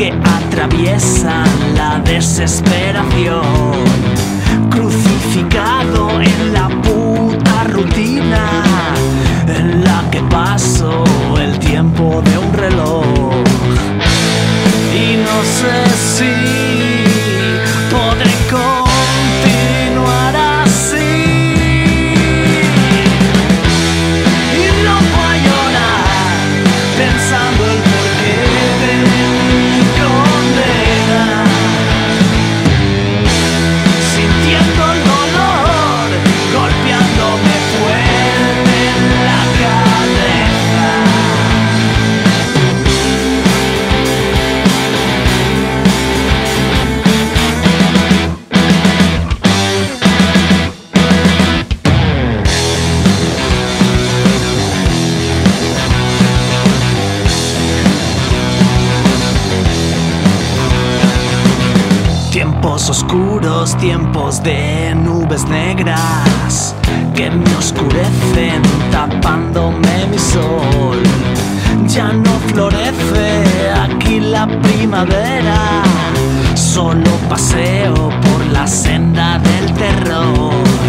que atraviesan la desesperación. Crucificado en la puta rutina en la que paso el tiempo de un reloj. Y no sé si... tiempos de nubes negras que me oscurecen tapándome mi sol. Ya no florece aquí la primavera, solo paseo por la senda del terror.